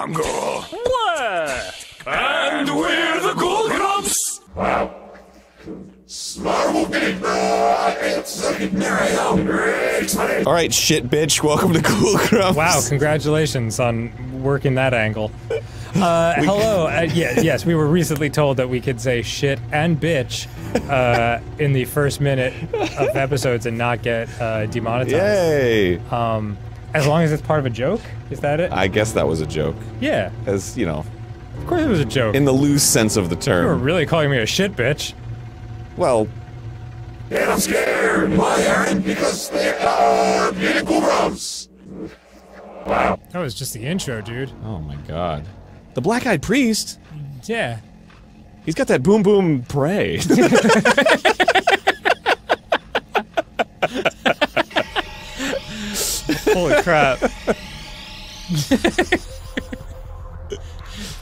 angle. And we're the Ghoul Grumps! All right, shit, bitch. Welcome to Cool Grumps. Wow, congratulations on working that angle. Uh, hello. Uh, yeah, yes, we were recently told that we could say shit and bitch uh, in the first minute of episodes and not get uh, demonetized. Yay! Um, as long as it's part of a joke. Is that it? I guess that was a joke, yeah. as you know, Of course it was a joke. in the loose sense of the term. you were really calling me a shit bitch. Well, And I'm scared, my Arin, because they are beautiful grumps! That was just the intro, dude. oh my god, the black-eyed priest. Yeah. He's got that boom boom pray. Holy crap.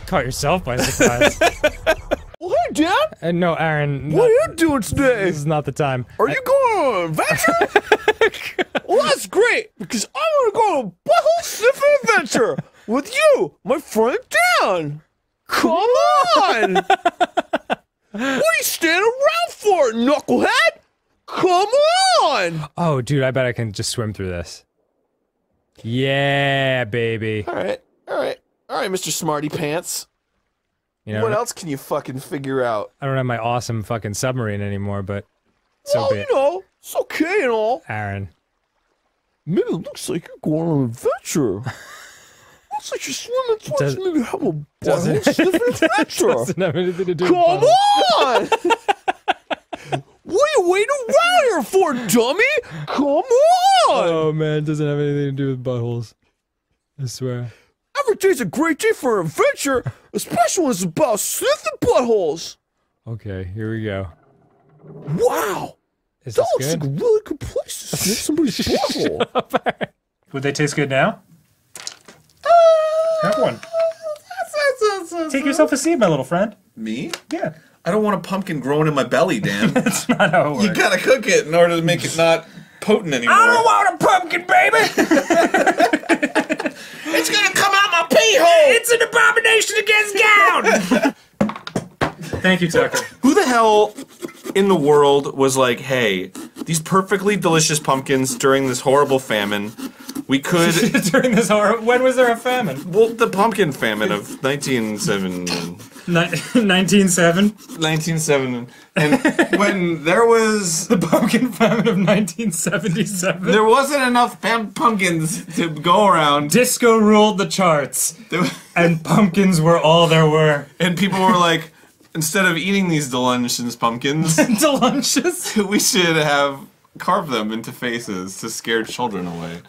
Caught yourself by surprise. well, hey, Dad. And no, Arin. What are you doing today? this is not the time. Are you going on an adventure? well, that's great because I want to go on a butthole sniffing adventure with you, my friend Dan. Come on! what are you standing around for, knucklehead? Come on! Oh, dude, I bet I can just swim through this. Yeah, baby. All right, all right, all right, Mr. Smarty Pants. You know, What else can you fucking figure out? I don't have my awesome fucking submarine anymore, but so well, be you know, it's okay and all. Arin. Maybe it looks like you're going on an adventure. looks like you're swimming towards Does- maybe have a doesn't- sniffing adventure. Doesn't have anything to do with Come on! what are you waiting around here for, dummy? Come on! Oh man, doesn't have anything to do with buttholes. I swear. Every day's a great day for an adventure, especially when it's about sniffing buttholes. Okay, here we go. Wow! Is That this looks like a really good place to sniff somebody's butthole. Would they taste good now? Ah! Have one. Take yourself a seat, my little friend. Me? Yeah. I don't want a pumpkin growing in my belly, Dan. That's not how it works. you gotta cook it in order to make it not potent anymore. I don't want a pumpkin, baby! it's gonna come out my pee hole! it's an abomination against gown! Thank you, Tucker. Who the hell in the world was like, hey, these perfectly delicious pumpkins during this horrible famine, we could. During this horror, when was there a famine? well, the pumpkin famine of 1907. Ni- 197? 1907. And when there was. The pumpkin famine of 1977? There wasn't enough pam- pumpkins to go around. Disco ruled the charts, and pumpkins were all there were. And people were like, instead of eating these delicious pumpkins, Delicious. we should have carved them into faces to scare children away.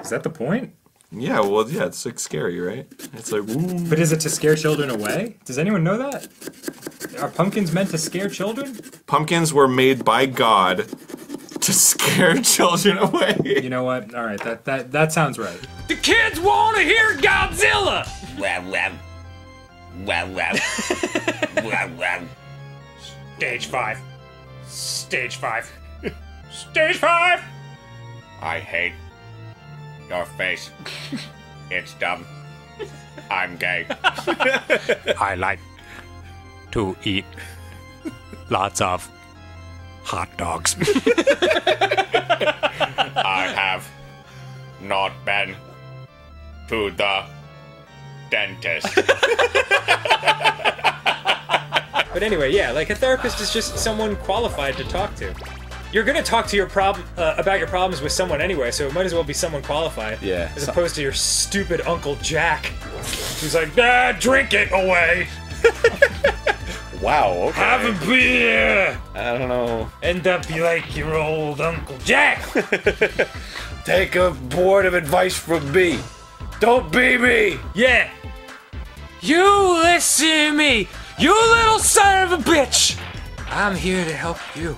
Is that the point? Yeah, well, yeah, it's like scary, right? It's like, ooh. But is it to scare children away? Does anyone know that? Are pumpkins meant to scare children? pumpkins were made by God to scare children away. You know what? All right, that that that sounds right. The kids want to hear Godzilla. Wow, wow. Wow, wow. Wow, wow. Stage five. Stage five. Stage five. I hate your face. It's dumb. I'm gay. I like to eat lots of hot dogs. I have not been to the dentist. But anyway, yeah, like a therapist is just someone qualified to talk to. You're gonna talk to your problem uh, about your problems with someone anyway, so it might as well be someone qualified. Yeah. As opposed to your stupid Uncle Jack, who's like, ah, drink it away, Wow, okay. have a beer. I don't know. End up be like your old Uncle Jack. Take a board of advice from me. Don't be me. Yeah. You listen to me, you little son of a bitch. I'm here to help you.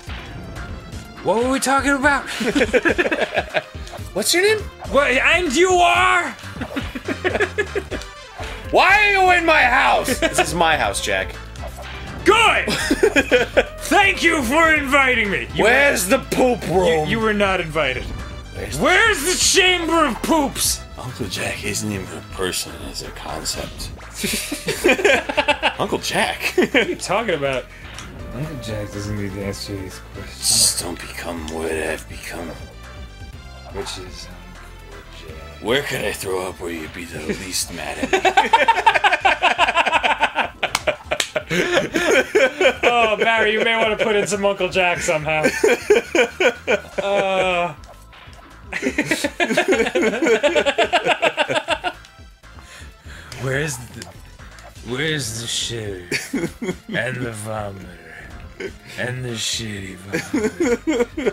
What were we talking about? What's your name? what, and you are? Why are you in my house? this is my house, Jack. Good! Thank you for inviting me. You, Where's the poop you, room? you were not invited. Where's the chamber of poops? Uncle Jack isn't even a person, it's a concept. Uncle Jack. What are you talking about? Uncle Jack doesn't need to answer these questions. Just don't become what I've become. Which is Where could I throw up where you'd be the least mad at me? Oh, Barry, you may want to put in some Uncle Jack somehow. Uh, where's the Where's the shitter and the vomiter and the shitty vomiter?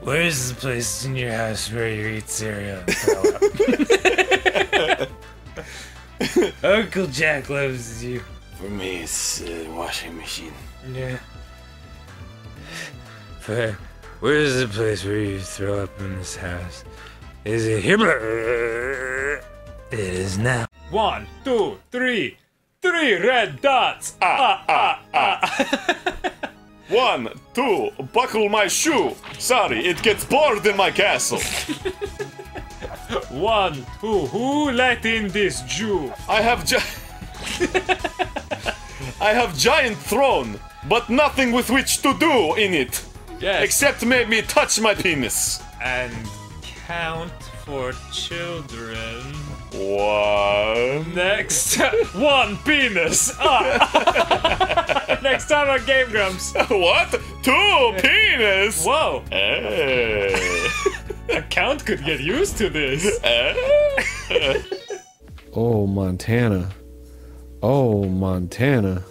Where's the place in your house where you eat cereal and throw up? Uncle Jack loves you. For me, it's a washing machine. Yeah. Where's the place where you throw up in this house? Is it here? It is now. One, two, three. Three red dots. Ah, ah, ah. One, two, buckle my shoe. Sorry, it gets bored in my castle. One, two. Who let in this Jew? I have gi- I have giant throne, but nothing with which to do in it, Yes. except make me touch my penis. and count for children. One. Next, one penis. Ah. Next time on Game Grumps. What? Two penis? Whoa, Hey. a count could get used to this. Oh, Montana. Oh, Montana.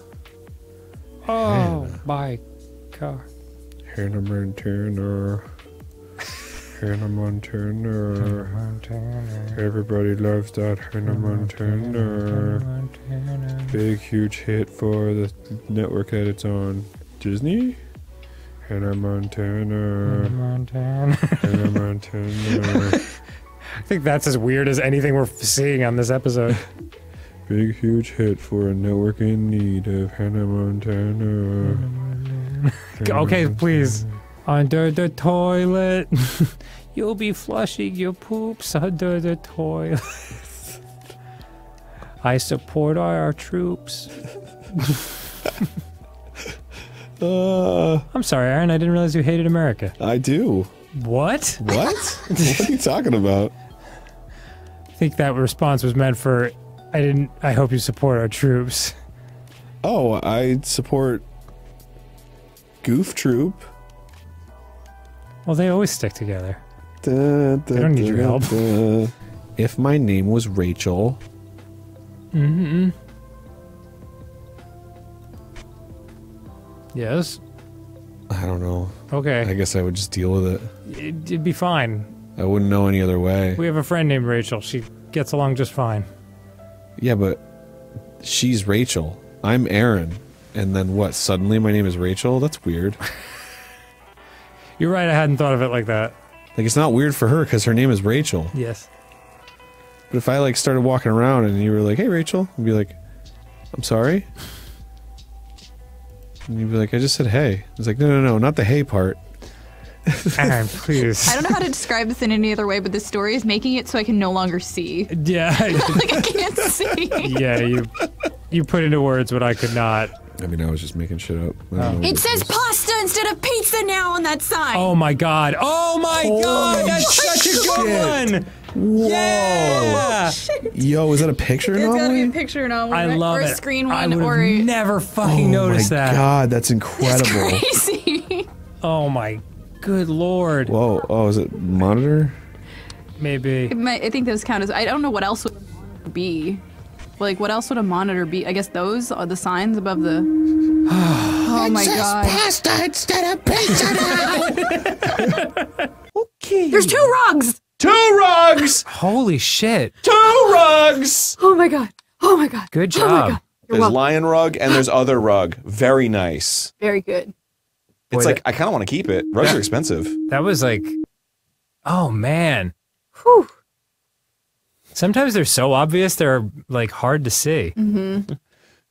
Oh my god. Hannah Montana. Hannah Montana. Everybody loves that Hannah Montana. Big, huge hit for the network that it's on. Disney? Hannah Montana. Hannah Montana. I think that's as weird as anything we're seeing on this episode. Big, huge hit for a network in need of Hannah Montana. okay, please. Under the toilet. You'll be flushing your poops under the toilet. I support our troops. Uh, I'm sorry, Arin. I didn't realize you hated America. I do. What? What? what are you talking about? I think that response was meant for. I didn't. I hope you support our troops. Oh, I support Goof Troop. Well, they always stick together. Da, da, don't need your help. da. If my name was Rachel, Mm-hmm. Yes. I don't know. Okay. I guess I would just deal with it. It, it'd be fine. I wouldn't know any other way. We have a friend named Rachel. She gets along just fine. Yeah, but she's Rachel. I'm Arin. And then what? Suddenly my name is Rachel? That's weird. You're right. I hadn't thought of it like that. Like it's not weird for her because her name is Rachel. Yes. But if I like started walking around and you were like, "Hey, Rachel," I'd be like, "I'm sorry," and you'd be like, "I just said hey." It's like, "No, no, no, not the hey part." Arin, ah, please. I don't know how to describe this in any other way, but this story is making it so I can no longer see. Yeah. Like I can't see. yeah. You. You put into words what I could not. I mean, I was just making shit up. I It says was. Pasta instead of pizza now on that sign. Oh my god. Oh my god. That's such a good one. Whoa! Yeah. Yo, is that a picture? There's gotta be a Anomaly? picture now. I love or a it. screen I one would or a never fucking Oh noticed my god, that's incredible! That's crazy. Oh my good lord. Whoa! Oh, is it monitor? Maybe. It might- I think those count as. I don't know what else would be. Like what else would a monitor be? I guess those are the signs above the. oh my god! Pasta instead of pizza now. There's two rugs. Two rugs. Holy shit. Two rugs. Oh my god! Oh my god! Good Oh my job. god! You're There's welcome. lion rug and there's other rug. Very nice. Very good. It's Boy, like I kind of want to keep it. Rugs Yeah. are expensive. That was like, oh man. Whew. Sometimes they're so obvious they're like hard to see. Mm-hmm.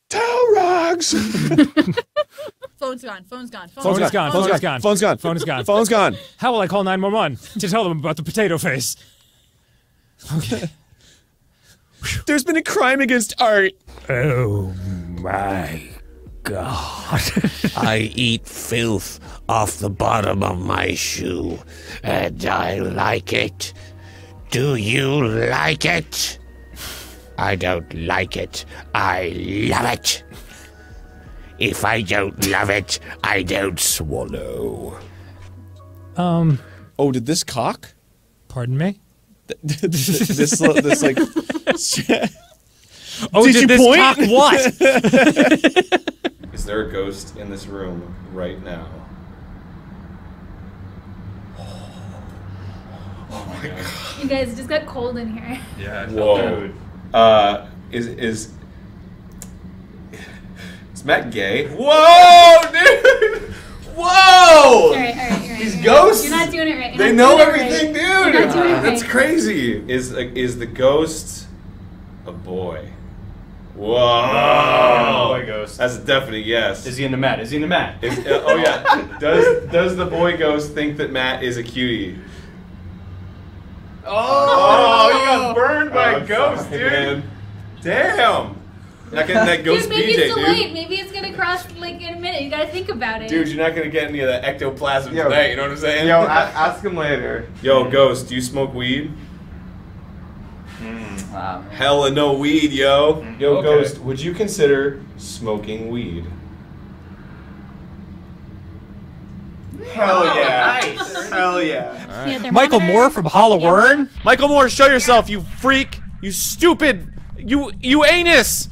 Two rugs. Phone's gone. Phone's gone. Phone's, Phone is gone. Phone is gone. Phone's gone. Phone is gone. Phone's gone. How will I call 911 to tell them about the potato face? Okay. There's been a crime against art. Oh my god. I eat filth off the bottom of my shoe, and I like it. Do you like it? I don't like it. I love it. If I don't love it, I don't swallow. Um, Oh, did this cock? pardon me? this, this, this like. Oh, Did did, you this point? cock what? Is there a ghost in this room right now? You guys it just got cold in here. Yeah. Whoa. Uh, is is is Matt gay? Whoa, dude! Whoa! All right, all right, all right. These all right. ghosts, You're not doing it right. You're They not know doing it right. everything, dude. You're not doing it That's crazy. Is is the ghost a boy? Whoa! Oh, boy ghost. That's a definite yes. Is he in the mat? Is he in the mat? Is- uh, oh yeah. Does does the boy ghost think that Matt is a cutie? Oh, you got oh. burned by a ghost, dude. Damn. Not getting that ghost Dude, maybe BJ, it's dude. delayed. Maybe it's gonna cross like in a minute. You gotta think about it. Dude, you're not gonna get any of that ectoplasm Yo. tonight. You know what I'm saying? Yo, a- ask him later. Yo, ghost, do you smoke weed? Hmm. Wow. Hella no weed, yo. Hmm. Yo, Okay. ghost, would you consider smoking weed? Hell oh, yeah. Nice. Hell yeah. Yeah, Michael monitoring- Moore from Halloween? Michael Moore, show yourself, you freak! You stupid! You you anus!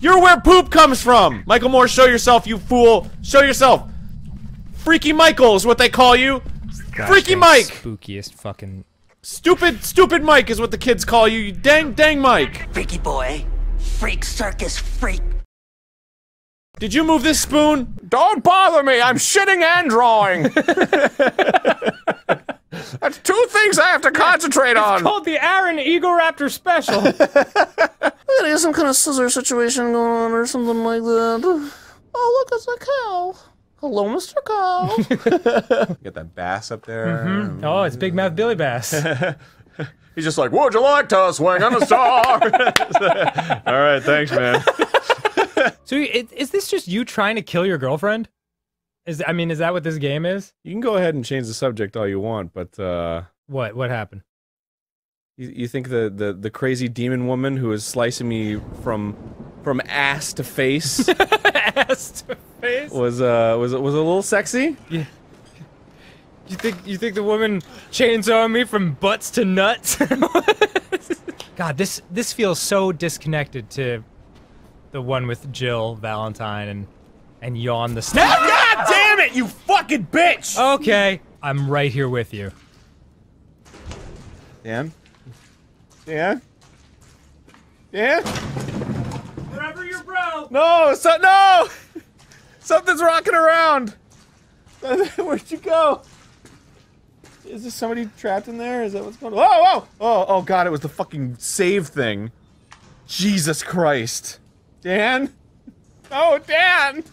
You're where poop comes from! Michael Moore, show yourself, you fool! Show yourself! Freaky Michael is what they call you! Freaky Mike! Spookiest fucking. Stupid, stupid Mike is what the kids call you, you dang, dang Mike! Freaky boy. Freak circus freak. Did you move this spoon? Don't bother me, I'm shitting and drawing! That's two things I have to concentrate on! It's Called the Arin Eagle Raptor special. There is some kind of scissor situation going on or something like that. Oh, look, it's a cow. Hello, Mr. Cow. You got that bass up there. Mm-hmm. oh, it's Big Mouth Billy Bass. He's just like, would you like to swing on a star? All right, thanks, man. so, is this just you trying to kill your girlfriend? Is I mean, is that what this game is? You can go ahead and change the subject all you want, but uh, What? What happened? you, you think the, the the crazy demon woman who is slicing me from from ass to face Ass to face. was uh was was a little sexy? Yeah. You think you think the woman chainsawing me from butts to nuts? God, this this feels so disconnected to the one with Jill Valentine and and Yawn the Snake. God damn it, you fucking bitch! Okay, I'm right here with you. Dan? Dan? Dan? Wherever you're bro. No, so, no! Something's rocking around. Where'd you go? Is there somebody trapped in there? Is that what's going on? Whoa, whoa! Oh, oh god, it was the fucking save thing. Jesus Christ. Dan? Oh, Dan!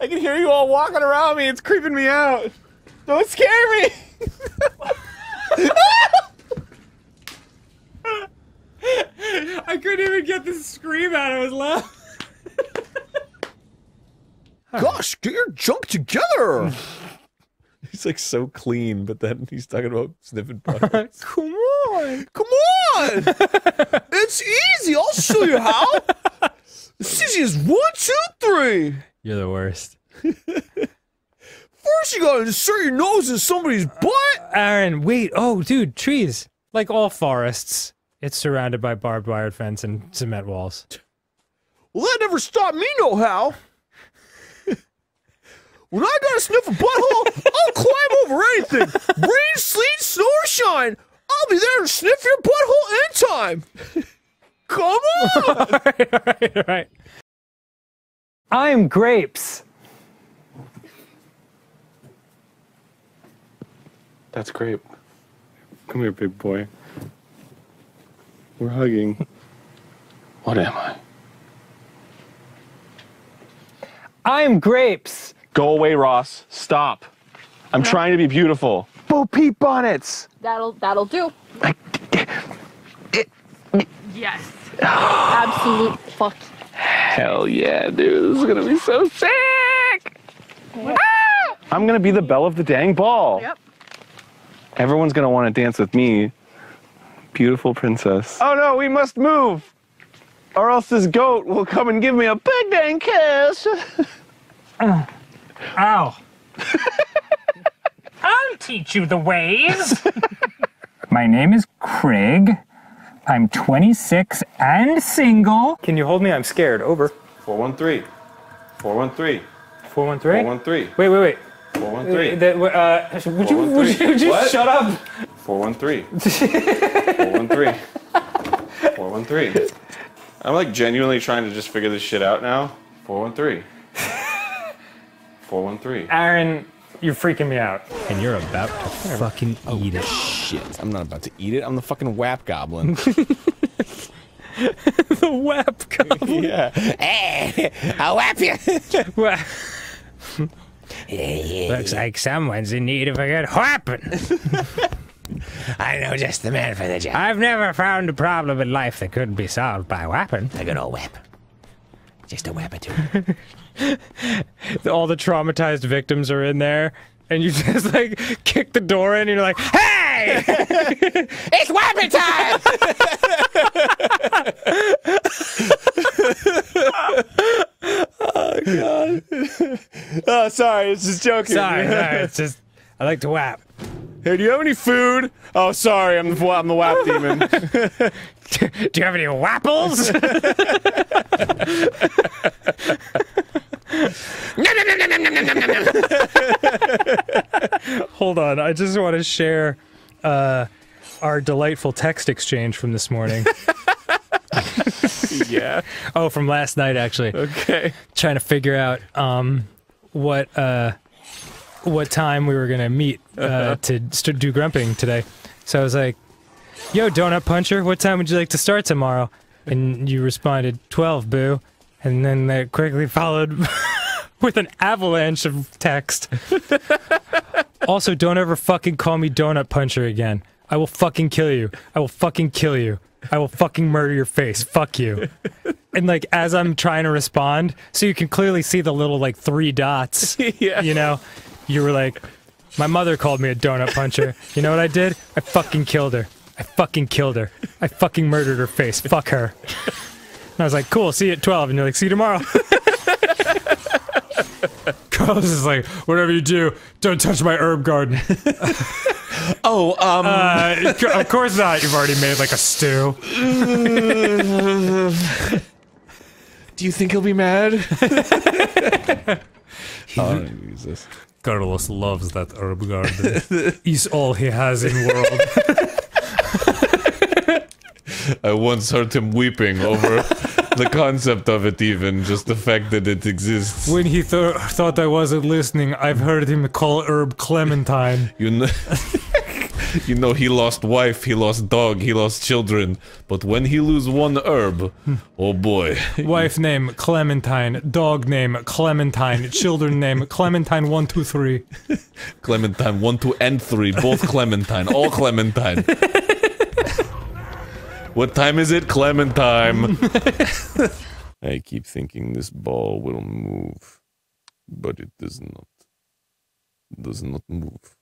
I can hear you all walking around me. It's creeping me out. Don't scare me! I couldn't even get the scream out. I was loud. Gosh, get your junk together! he's like so clean, but then he's talking about sniffing butt. Come on. Come on! it's easy. I'll show you how. Easy as one, two, three. You're the worst. First, you gotta insert your nose in somebody's butt. Aaron, wait. Oh, dude, trees. Like all forests, it's surrounded by barbed wire fence and cement walls. Well, that never stopped me, no how. when I gotta sniff a butthole, I'll climb over anything. Rain, sleet, snow, or shine. I'll be there to sniff your butthole anytime. Come on! all right, all right, all right. I'm grapes. That's great. Come here, big boy. We're hugging. What am I? I'm grapes. Go away, Ross. Stop. I'm trying to be beautiful. Bo Peep bonnets. That'll that'll do. Yes. Absolute fuck. Hell yeah, dude. This is gonna be so sick. Ah! I'm gonna be the belle of the dang ball. Yep. Everyone's gonna want to dance with me. Beautiful princess. Oh no, we must move. Or else this goat will come and give me a big dang kiss. Ow. I'll teach you the ways. My name is Craig. I'm 26 and single. Can you hold me? I'm scared. Over. 413. 413. 413? 413. Wait, wait, wait. 413. That- uh, would you, would you just What? shut up? 413. 413. 413. I'm like genuinely trying to just figure this shit out now. 413. 413. Arin, you're freaking me out. And you're about to fucking eat it. Shit, I'm not about to eat it. I'm the fucking whap goblin. the whap goblin. yeah. Hey, I'll whap you. Looks like someone's in need of a good whapping. I know just the man for the job. I've never found a problem in life that couldn't be solved by whapping. A good old whip. Just a whip or two. All the traumatized victims are in there, and you just like kick the door in, and you're like, "Hey, it's whapping time! oh god. oh, sorry. It's just joking. Sorry, sorry, it's just I like to whap. Hey, do you have any food? Oh, sorry. I'm the I'm the whap demon. Do you have any wapples? Hold on, I just want to share uh, our delightful text exchange from this morning. yeah. Oh, from last night actually. Okay. Trying to figure out um, what uh, what time we were gonna meet uh, to st- do grumping today. So I was like, "Yo, donut puncher, what time would you like to start tomorrow?" And you responded, 12, boo." And then that quickly followed with an avalanche of text. also, don't ever fucking call me donut puncher again. I will fucking kill you. I will fucking kill you. I will fucking murder your face. Fuck you. And like as I'm trying to respond, so you can clearly see the little like three dots. yeah. You know, you were like, my mother called me a donut puncher. You know what I did? I fucking killed her. I fucking killed her. I fucking murdered her face. Fuck her. And I was like, cool, see you at 12. And you're like, see you tomorrow. Carlos is like, whatever you do, don't touch my herb garden. oh, um. Uh, of course not. You've already made like a stew. Do you think he'll be mad? Oh, Jesus. Carlos loves that herb garden. Is all he has in world. I once heard him weeping over the concept of it, even just the fact that it exists. When he th- thought I wasn't listening, I've heard him call herb Clementine. You know, you know, he lost wife, he lost dog, he lost children. But when he lose one herb, oh boy. Wife name Clementine, dog name Clementine, children name Clementine one two three. Clementine, one, two, and three, both Clementine, all Clementine. what time is it? Clementine. I keep thinking this ball will move, but it does not. Does not move.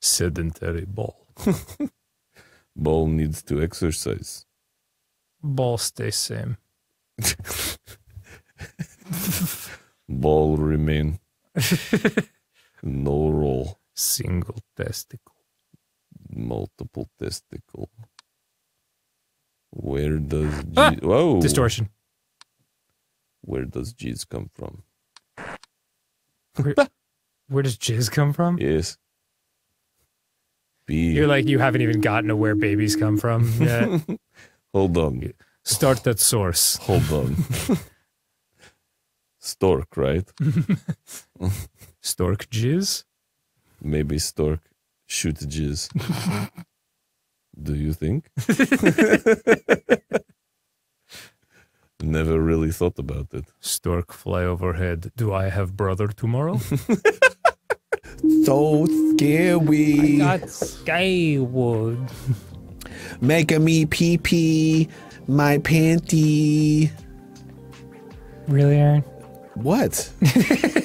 Sedentary ball. Ball needs to exercise. Ball stays same. Ball remain. no roll. Single testicle. Multiple testicle. Where does G- Ah! whoa Distortion. Where does jizz come from? Where, where does jizz come from? Yes. B. You're like you haven't even gotten to where babies come from yet. Hold on. Start that source. Hold on. Stork, right? Stork jizz? Maybe stork shoot jizz. Do you think? Never really really thought about it. Stork fly overhead. Do I have brother tomorrow? So scary. I Got Skywood. Making me pee pee my panty. Really, Arin? What?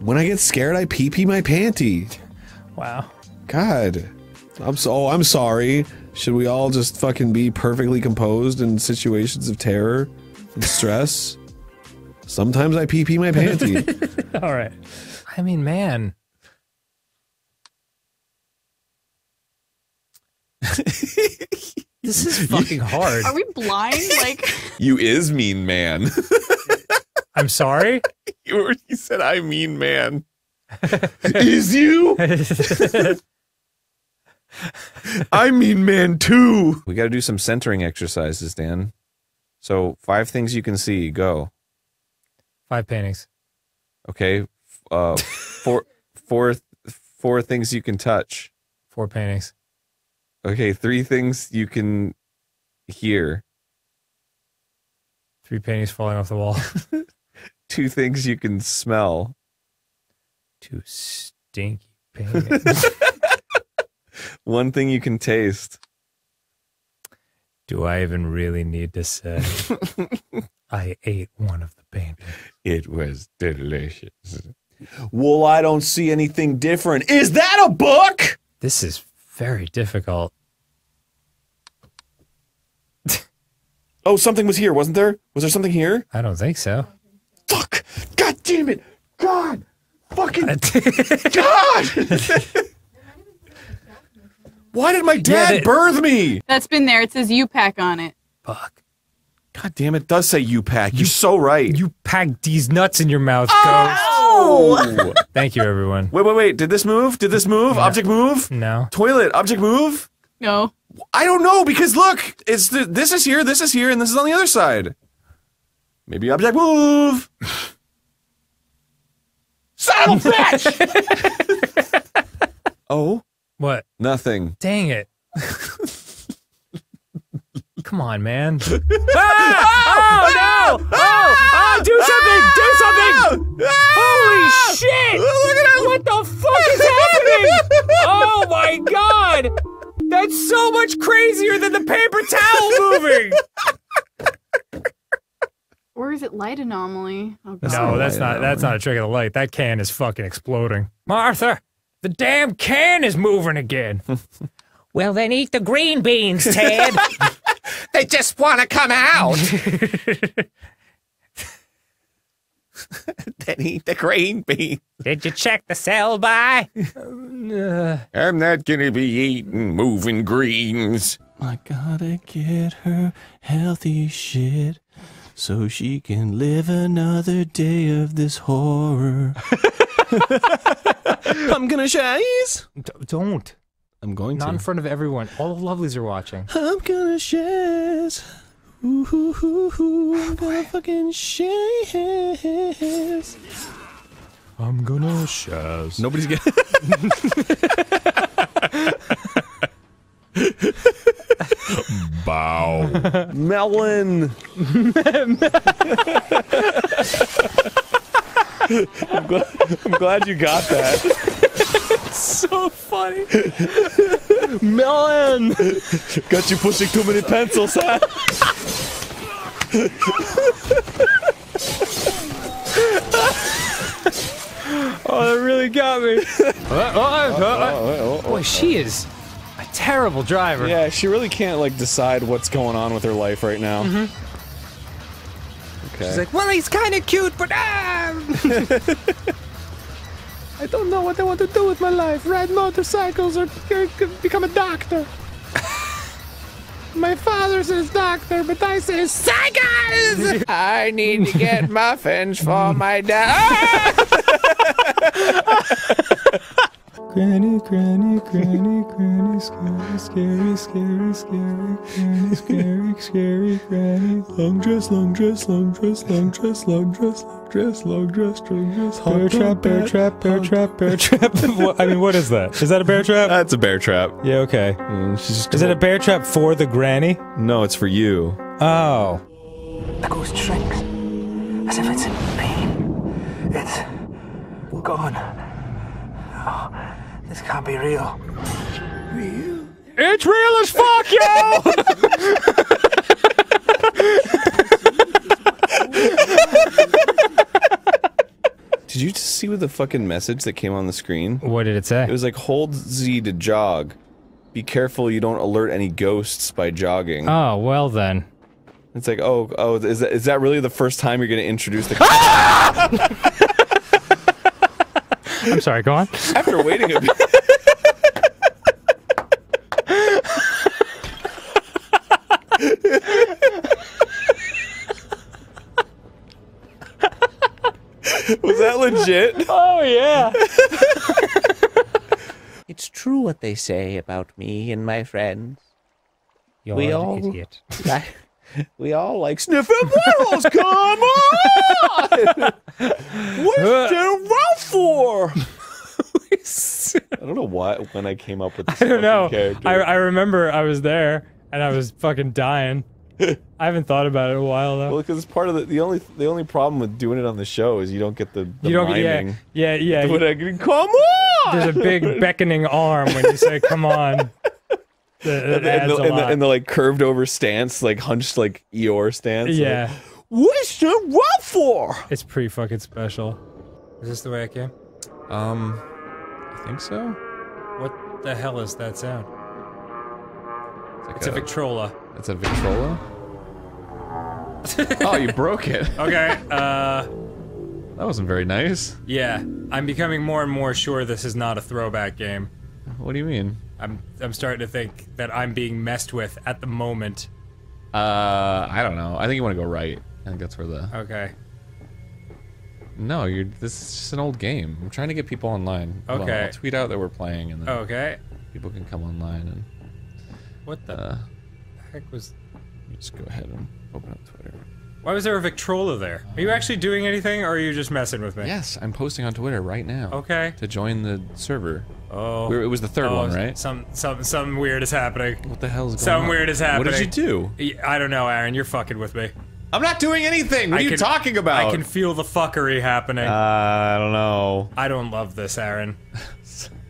when I get scared, I pee pee my panty. Wow. God. I'm so oh, I'm sorry. Should we all just fucking be perfectly composed in situations of terror and stress? Sometimes I pee pee my panty. All right. I mean, man. this is fucking hard. Are we blind? Like, You is mean man. I'm sorry. you, were, you said I mean man. is you? I mean man too. We got to do some centering exercises, Dan. So five things you can see. Go. Five paintings. Okay. Uh, four, four, four things you can touch. Four paintings. Okay, three things you can hear. Three paintings falling off the wall. Two things you can smell. Two stinky paintings. One thing you can taste. Do I even really need to say? I ate one of the paintings. It was delicious. Well, I don't see anything different. Is that a book? This is very difficult. Oh, something was here, wasn't there? Was there something here? I don't think so. Fuck! God damn it! God! Fucking God! Why did my dad they- birth me? that's been there. It says U pack on it. Fuck. God damn it! Does say you pack. You're so right. You packed these nuts in your mouth, Oh! Ghost. Thank you, everyone. Wait, wait, wait! Did this move? Did this move? Object move? No. Toilet? Object move? No. I don't know because look, it's the, this is here, this is here, and this is on the other side. Maybe object move. Son of a bitch! oh, What? Nothing. Dang it. Come on, man. ah! Oh, no! Oh! Oh, do something! Do something! Holy shit! Look at that! What the fuck is happening? Oh my god! That's so much crazier than the paper towel moving! Or is it light anomaly? Oh, God. No, that's not that's not a trick of the light. That can is fucking exploding. Martha, the damn can is moving again. well, then eat the green beans, Ted. They just want to come out. then eat the green bean. Did you check the sell by? Uh, I'm not gonna be eating moving greens. I gotta get her healthy shit so she can live another day of this horror. I'm gonna shaz. don't. I'm going to Not in front of everyone. All the lovelies are watching. I'm gonna shaz. Ooh, ooh, ooh, ooh, I'm gonna fucking shaz. I'm gonna shaz. Nobody's gonna. Bow. Melon. I'm, glad, I'm glad you got that. So funny. Melon. Got you pushing too many pencils, huh? Oh, that really got me. Uh, uh, uh, Boy, she is a terrible driver. Yeah, she really can't like decide what's going on with her life right now. Mhm. Okay. She's like, well, he's kind of cute, but ah. I don't know what I want to do with my life. Ride motorcycles or, become a doctor. my father says doctor, but I say cycles. I need to get muffins for my dad. Granny, granny, granny, granny, scary, scary, scary, scary, granny, scary, scary, granny. Long dress, long dress, long dress, long dress, long dress, long dress, long dress, long dress. Bear trap, bear trap, bear trap, bear trap. I mean, what is that? Is that a bear trap? That's a bear trap. Yeah, okay. Mm, is it a bear trap for the granny? No, it's for you. Oh. The ghost shrinks, as if it's in pain. It's gone. This can't be real. Real? It's real as fuck, yo! Did you just see what the fucking message that came on the screen? What did it say? It was like, hold Z to jog. Be careful you don't alert any ghosts by jogging. Oh, well then. It's like, oh, oh, is that, is that really the first time you're gonna introduce the- I'm sorry, go on. After waiting a bit. Was that legit? Oh, yeah. It's true what they say about me and my friends. You're we an all, idiot. we all like Sniffing buttholes, come on! What's General Ralph for? I don't know why when I came up with this I don't know. character. I, I remember I was there and I was fucking dying. I haven't thought about it in a while though. Well, because it's part of the the only the only problem with doing it on the show is you don't get the, the you don't get miming. yeah, yeah, yeah. When I can- come on! There's a big beckoning arm when you say "come on." That, that and, the, and, the, and the like curved over stance, like hunched like Eeyore stance. yeah, What's General Ralph for? it's pretty fucking special. Is this the way I came? Um, I think so. What the hell is that sound? like It's a a- Victrola. It's a Victrola. oh, you broke it. Okay, uh, That wasn't very nice. yeah. I'm becoming more and more sure this is not a throwback game. What do you mean? I'm I'm starting to think that I'm being messed with at the moment. Uh, I don't know. I think you want to go right. I think that's where the. Okay. No, you're. This is just an old game. I'm trying to get people online. Hold on, Okay. I'll tweet out that we're playing, and then Okay. people can come online and. What the Uh, heck was? Just go ahead and open up Twitter. Why was there a Victrola there? Are you actually doing anything, or are you just messing with me? Yes, I'm posting on Twitter right now. Okay. To join the server. Oh. We're- it was the third Oh, one, right? Some something something weird is happening. What the hell is going Something on? weird is happening. What did you do? I don't know, Arin. You're fucking with me. I'm not doing anything. What I are you can- talking about? I can feel the fuckery happening. Uh, I don't know. I don't love this, Arin.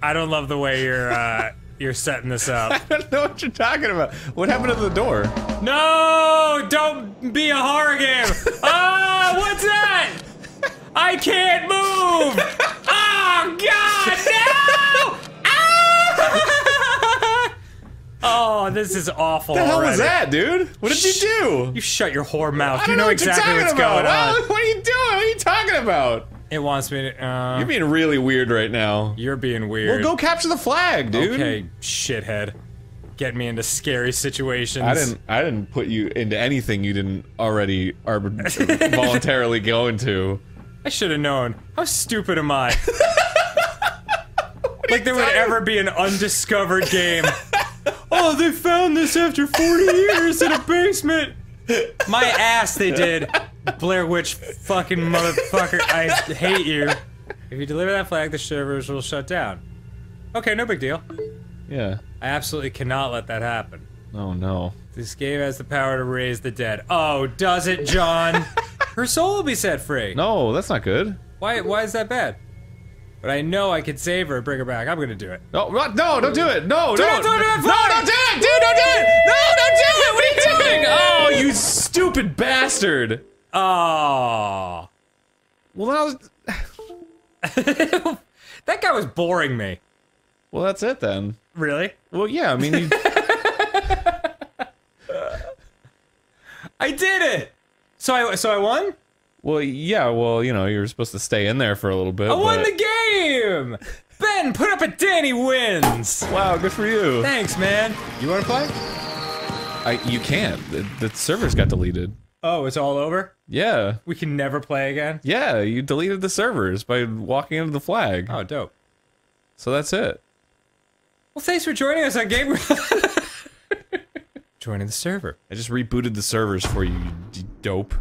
I don't love the way you're uh, you're setting this up. I don't know what you're talking about. What happened to the door? No! Don't be a horror game! Ah, what's that? I can't move! Oh God, no! Ah! Oh, this is awful. What the hell was that, dude? What did you do? You shut your whore mouth. I you know, know what you're exactly talking what's about. going on. What are you doing? What are you talking about? It wants me to. Uh, You're being really weird right now. You're being weird. Well, go capture the flag, dude. Okay, shithead. Get me into scary situations. I didn't. I didn't put you into anything you didn't already voluntarily go into. I should have known. How stupid am I? like there would ever be an undiscovered game. oh, they found this after 40 years in a basement. My ass, they did. Blair Witch fucking motherfucker. I hate you. If you deliver that flag, the servers will shut down. Okay, no big deal. Yeah. I absolutely cannot let that happen. Oh no. This game has the power to raise the dead. Oh, does it, John? Her soul will be set free. No, that's not good. Why? Why is that bad? But I know I could save her, and bring her back. I'm gonna do it. No, no, don't do it. No, Do it, don't. do it, do it, no, don't do it, dude. Don't do it. No, don't do it. What are you doing? Oh, you stupid bastard. Oh. Well, now. That guy was boring me. Well, that's it then. Really? Well, yeah. I mean, you, I did it. So I so I won. well, yeah. Well, you know, you're supposed to stay in there for a little bit. I won the game. Ben, put up a Danny wins. Wow, good for you. Thanks, man. You want to play? I, you can't. The, the servers got deleted. Oh, it's all over. Yeah. We can never play again. Yeah, you deleted the servers by walking into the flag. Oh, dope. So that's it. Well, thanks for joining us on Game. Joining the server. I just rebooted the servers for you, you dope.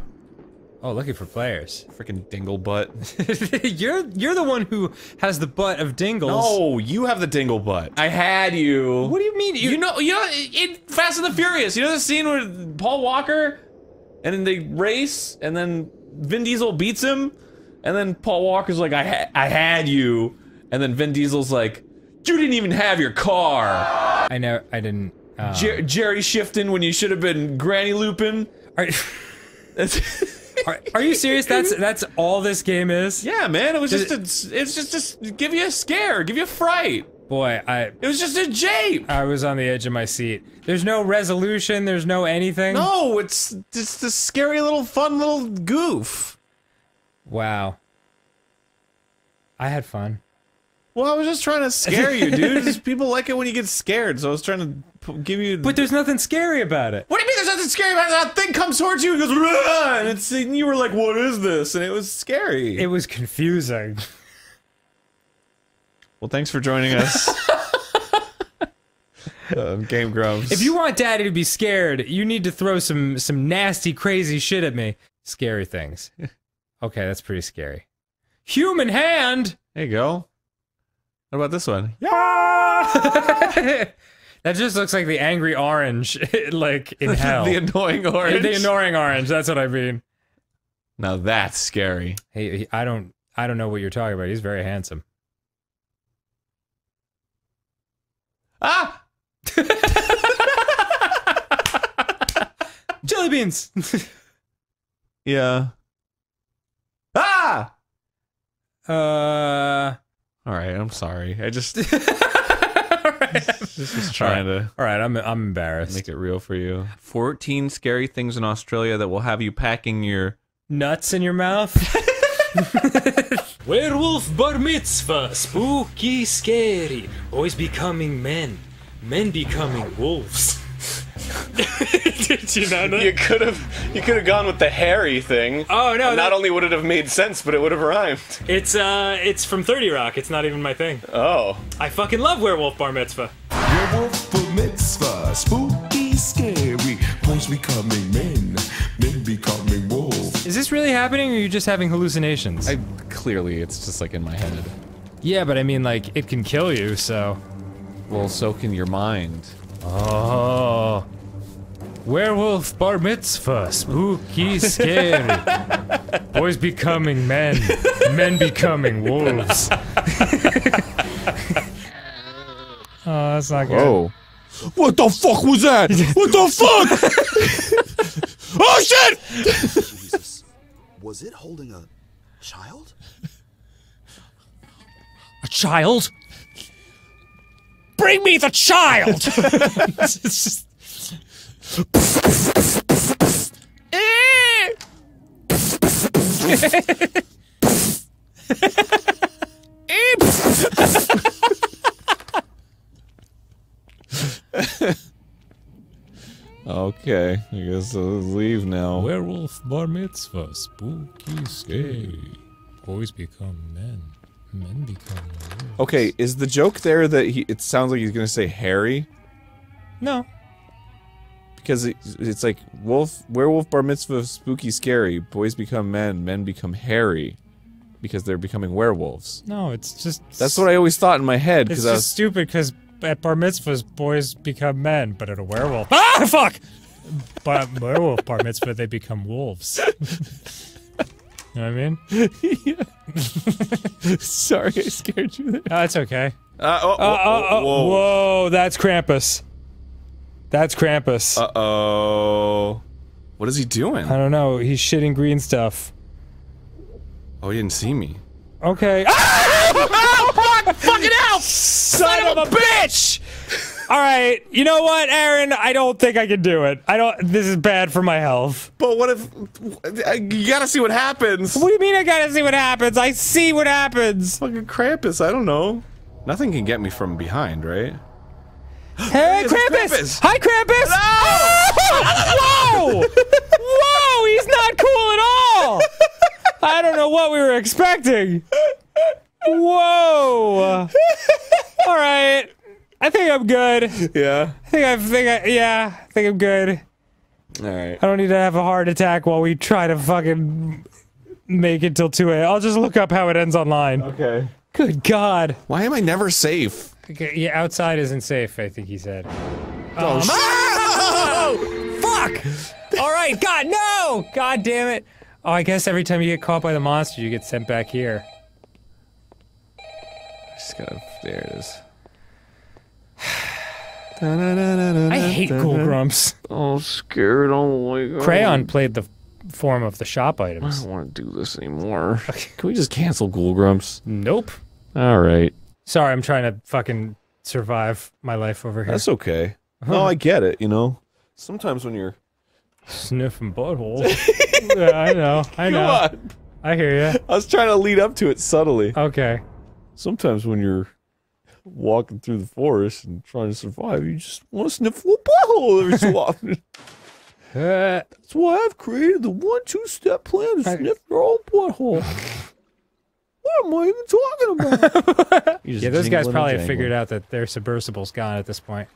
Oh, looking for players. Freaking dingle butt. you're you're the one who has the butt of Dingles. No, you have the dingle butt. I had you. What do you mean? You know, you know, in Fast and the Furious, you know the scene where Paul Walker and then they race, and then Vin Diesel beats him, and then Paul Walker's like, "I ha- I had you," and then Vin Diesel's like, "You didn't even have your car." I know I didn't. Um, Jer- Jerry shifting when you should have been Granny looping. Are, are, are you serious? That's that's all this game is. Yeah, man. It was Does just a, it's just just give you a scare, give you a fright. Boy, I. It was just a jape. I was on the edge of my seat. There's no resolution. There's no anything. No, it's it's this scary little fun little goof. Wow. I had fun. Well, I was just trying to scare you, dude. Just people like it when you get scared, so I was trying to give you. But there's nothing scary about it. What do you mean there's nothing scary about it? That thing comes towards you and goes, "Rah!" and it's and you were like, "What is this?" And it was scary. It was confusing. Well, thanks for joining us. um, Game Grumps. If you want Daddy to be scared, you need to throw some some nasty, crazy shit at me. Scary things. Okay, that's pretty scary. Human hand. There you go. What about this one? Yeah. That just looks like the angry orange, like in hell. the annoying orange. The annoying orange. That's what I mean. Now that's scary. Hey, he- I don't, I don't know what you're talking about. He's very handsome. Ah! Jelly beans. Yeah. Ah! Uh. All right, I'm sorry. I just just was trying to All right, I'm, I'm embarrassed. make it real for you. 14 scary things in Australia that will have you packing your Nuts in your mouth. Werewolf bar mitzvah, spooky, scary. Boys becoming men, men becoming wolves. Did you know that? You could have you could have gone with the hairy thing. Oh, no, that- Not only would it have made sense, but it would have rhymed. It's uh, it's from Thirty Rock. It's not even my thing. Oh. I fucking love Werewolf Bar Mitzvah. Werewolf bar mitzvah, spooky, scary. Boys becoming men, men becoming wolves. Is this really happening, or are you just having hallucinations? I clearly it's just like in my head. yeah, but I mean, like, it can kill you. So. Well, so can your mind. Oh. Werewolf Bar Mitzvah, spooky, scary. Boys becoming men, men becoming wolves. oh, that's not good. Whoa. What the fuck was that? What the fuck? oh shit! Jesus. Was it holding a child? A child? Bring me the child! It's just- Okay, I guess I'll leave now. Werewolf Bar Mitzvah, spooky, scary. Boys become men, men become wolves. Okay, is the joke there that he? It sounds like he's gonna say Harry No. because it, it's like wolf, werewolf, bar mitzvah, spooky, scary. Boys become men, men become hairy, because they're becoming werewolves. No, it's just. That's what I always thought in my head It's because just I was stupid because at bar mitzvahs, boys become men, but at a werewolf. Ah, fuck! But werewolf bar mitzvah, they become wolves. you know what I mean? Yeah. sorry I scared you there. Oh, that's okay. Uh, oh, Uh, uh, uh, whoa. whoa, that's Krampus. That's Krampus. Uh oh. What is he doing? I don't know. He's shitting green stuff. Oh, he didn't see me. Okay. Ah! Fucking hell! Son of a bitch! All right, you know what, Arin? I don't think I can do it. I don't. This is bad for my health. But what if you gotta see what happens? What do you mean I gotta see what happens? I see what happens. Fucking Krampus, I don't know. Nothing can get me from behind, right? Hey, It's Krampus! Krampus! Hi, Krampus! Whoa! Whoa! He's not cool at all. I don't know what we were expecting. Whoa! All right, I think I'm good. Yeah. I think I think I yeah, I think I'm good. All right. I don't need to have a heart attack while we try to fucking make it till 2 a.m. I'll just look up how it ends online. Okay. Good God. Why am I never safe? Okay, yeah, outside isn't safe. I think he said. Oh, Um, shit. oh, fuck! All right, God, no! God damn it! Oh, I guess every time you get caught by the monster, you get sent back here. Just gotta. There it is. I hate Ghoul Grumps. Oh, scared. Oh my god. Crayon played the form of the shop items. I items. don't want to do this anymore. Can we just cancel Ghoul Grumps? Nope. All right. Sorry, I'm trying to fucking survive my life over here. That's okay. No, I get it. You know, sometimes when you're Sniffing butthole. yeah, I know. I Come know. on. I hear you. I was trying to lead up to it subtly. Okay. Sometimes when you're walking through the forest and trying to survive, you just want to sniff a little butthole every so often. That's why I've created the one-two step plan to sniff your own butthole. what am I even talking about? Yeah, those guys probably have figured out that their submersible's gone at this point.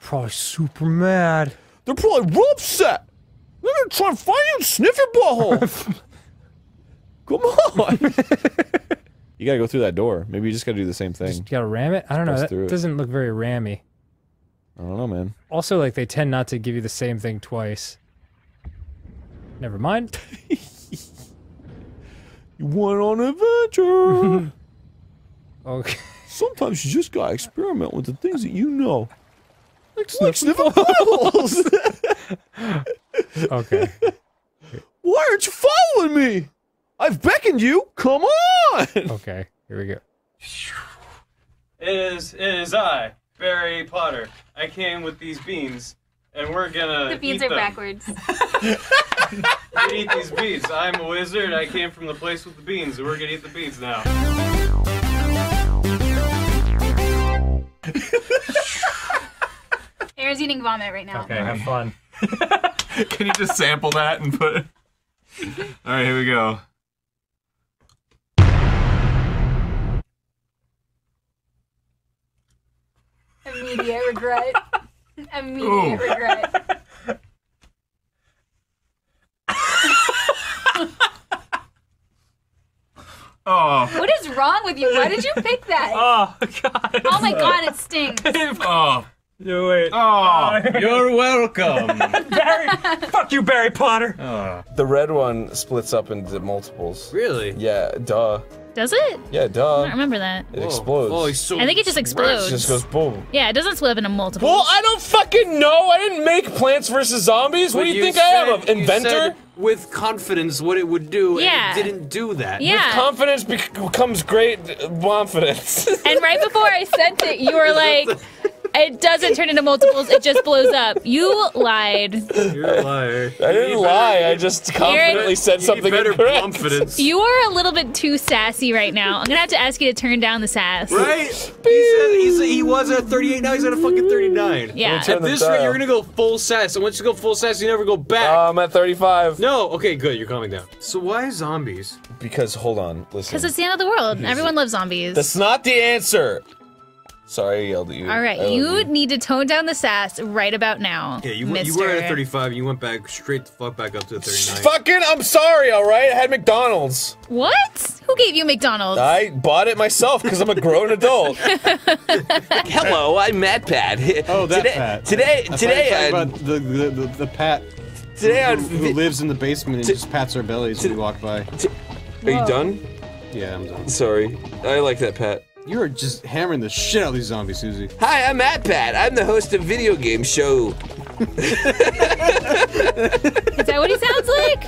Probably super mad. They're probably real upset. They're gonna try and find you and sniff your butthole. Come on. You gotta go through that door. Maybe you just gotta do the same thing. Just gotta ram it? I don't know. That it. doesn't look very rammy. I don't know, man. Also, like, they tend not to give you the same thing twice. Never mind. You went on an adventure. okay. Sometimes you just gotta experiment with the things that you know. Like sniffing okay. Why aren't you following me? I've beckoned you. Come on. Okay, here we go. It is, it is I, Barry Potter. I came with these beans, and we're gonna. The beans eat are them. backwards. We eat these beans. I'm a wizard. I came from the place with the beans, and we're gonna eat the beans now. Arin's eating vomit right now. Okay, have fun. Can you just sample that and put? All right, here we go. Immediate regret. Immediate regret. Oh. What is wrong with you? Why did you pick that? Oh god. Oh my god, it stinks. Oh. No wait. Oh, you're welcome. Barry, fuck you, Barry Potter. Oh. The red one splits up into multiples. Really? Yeah, duh. Does it? Yeah, duh. I duh. don't remember that. It explodes. Oh, he's so I think it just explodes. It just goes boom. Yeah, it doesn't split up into multiple. Well, I don't fucking know. I didn't make Plants vs Zombies. What do you, you think I am, said- an you inventor? said with confidence what it would do, Yeah. and it didn't do that. Yeah. With confidence becomes great uh, confidence. And right before I sent it, you were like, it doesn't turn into multiples, it just blows up. You lied. You're a liar. I didn't lie. I just confidently said something better incorrect. confidence. You are a little bit too sassy right now. I'm gonna have to ask you to turn down the sass. Right? He said he's, he was at 38, now he's at a fucking 39. Yeah. At this rate, you're gonna go full sass, and once you go full sass, you never go back. Uh, I'm at 35. no, okay, good, you're calming down. So why zombies? Because hold on, listen. Because it's the end of the world. Everyone loves zombies. That's not the answer. Sorry, I yelled at you. All right, I love you need to tone down the sass right about now. Yeah, you, mister. you were at a 35, you went back straight the fuck back up to a 39. Fucking, I'm sorry. All right, I had McDonald's. What? Who gave you McDonald's? I bought it myself because I'm a grown adult. Hello, I'm MatPat. Oh, that today, Pat. Today, I thought today, you were on- talking about the, the, the, the Pat today on. who, who lives in the basement and just pats our bellies when we walk by. Are you done? Yeah, I'm done. Sorry, I like that, Pat. You are just hammering the shit out of these zombies, Susie. Hi, I'm MatPat. I'm the host of Video Game Show. Is that what he sounds like?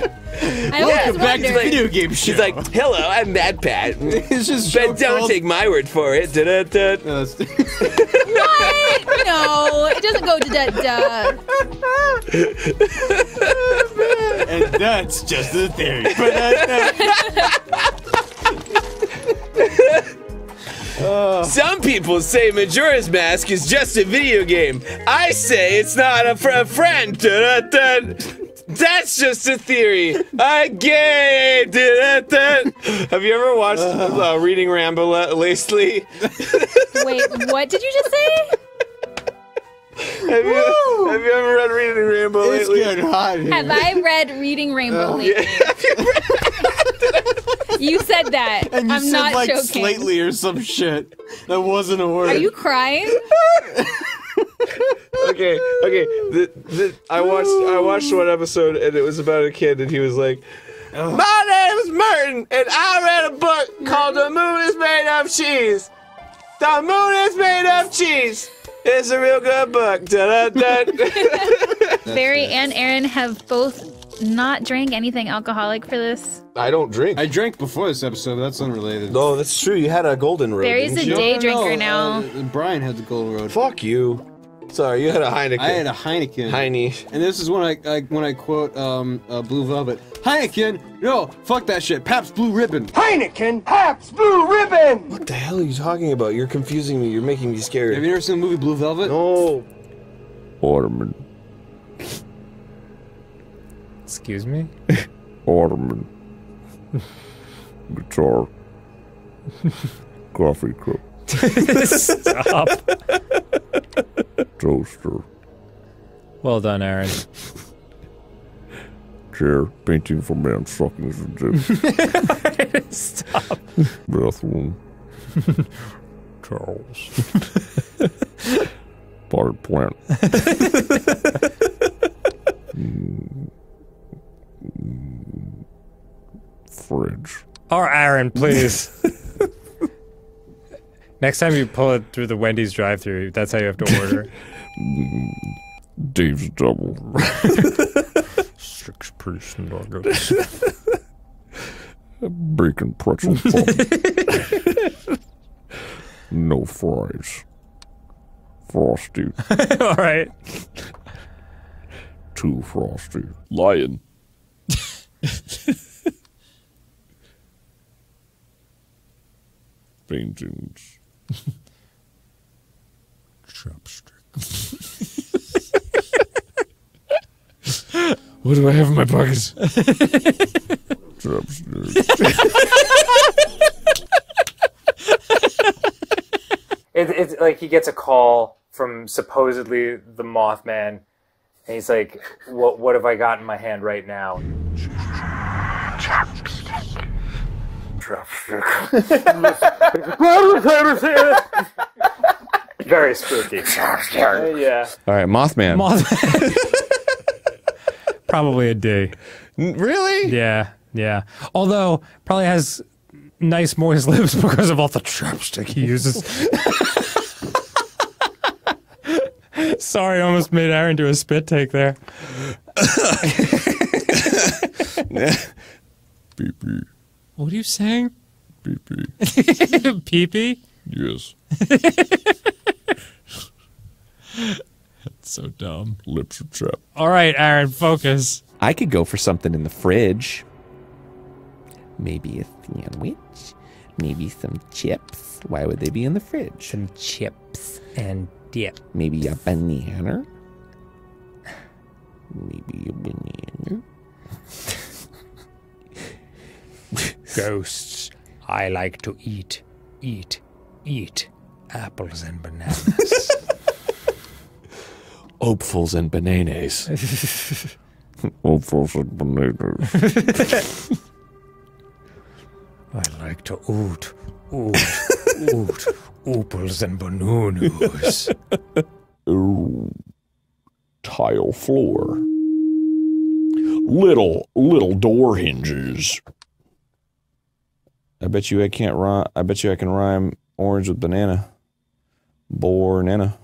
I always Welcome back to wondered. Video game show. She's like, hello, I'm Mad Pat. it's just but don't take my word for it. Da-da-da. What? No, it doesn't go to da da. and that's just the theory. Some people say Majora's Mask is just a video game. I say it's not a, fr- a friend. Da-da-da. That's just a theory. I gay. Da-da-da. Have you ever watched uh, Reading Rambo lately? Wait, what did you just say? Have you, have you ever read Reading Rainbow It's lately? getting hot here. Have I read Reading Rainbow oh, lately? you said that. And you I'm said not like joking. slightly or some shit. That wasn't a word. Are you crying? Okay, okay, okay. The, the, I watched I watched one episode and it was about a kid and he was like, "My name is Merton and I read a book called The Moon is Made of Cheese. The Moon is Made of Cheese. It's a real good book." Barry and Arin have both not drank anything alcoholic for this. I don't drink. I drank before this episode. but That's unrelated. No, that's true. You had a golden road. Barry's didn't a you? day drinker now. Uh, Brian had the golden road. Fuck you. Sorry, you had a Heineken. I had a Heineken. Heine. And this is when I, I when I quote um, uh, Blue Velvet. Heineken, no, fuck that shit. Pabst Blue Ribbon. Heineken, Pabst Blue Ribbon. What the hell are you talking about? You're confusing me. You're making me scared. Have you ever seen the movie Blue Velvet? No. Ottoman. Excuse me? Ottoman. Guitar. Coffee cup. Stop. Toaster. Well done, Arin. Chair. Painting for man sucking his dick. Stop. Bathroom. Charles. Potted plant. Mm. Fridge. Or Arin, please. Next time you pull it through the Wendy's drive-through, that's how you have to order. Dave's double. Six piece nuggets. Bacon pretzel bun. no fries. Frosty. All right. Two frosty. Lion. Paintings. Chopstick. What do I have in my pockets? Chopstick. It, it's like he gets a call from supposedly the Mothman, and he's like, "What? What have I got in my hand right now?" Very spooky. yeah. All right, Mothman. Probably a D. Really? Yeah, yeah. Although probably has nice moist lips because of all the chapstick he uses. Sorry, I almost made Arin do a spit take there. What are you saying? Pee pee. Pee pee? Yes. That's so dumb. Lips are chapped. All right, Arin, focus. I could go for something in the fridge. Maybe a sandwich. Maybe some chips. Why would they be in the fridge? Some chips and dip. Maybe a banana. Maybe a banana. Ghosts. I like to eat, eat, eat apples and bananas. Hopefuls and bananas. Hopefuls and bananas. I like to oot, oot, oot, opals and bananas. Ooh. Tile floor. Little, little door hinges. I bet you I can't rhyme. I bet you I can rhyme orange with banana. Banana.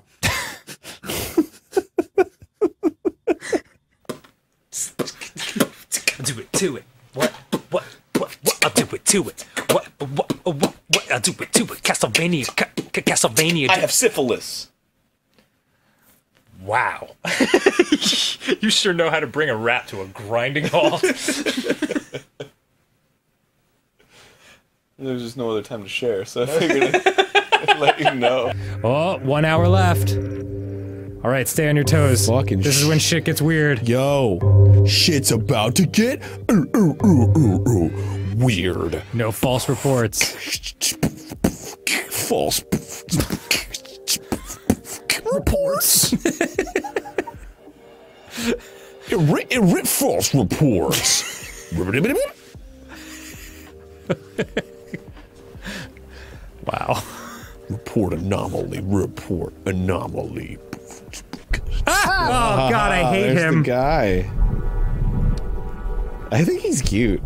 do it to it. What? What? What? What? I'll do it to it. What? What? What? What? I'll do it to it. Castlevania. Ca- Ca- Castlevania. I have syphilis. Wow. you sure know how to bring a rap to a grinding halt. There's just no other time to share, so I figured I'd let you know. Oh, one hour left. All right, stay on your toes. Fucking this is when shit gets weird. Yo, shit's about to get ooh, ooh, ooh, ooh, ooh, weird. No false reports. False reports. it, irre- false reports. wow. Report anomaly. Report anomaly. hate there's him. The guy. I think he's cute.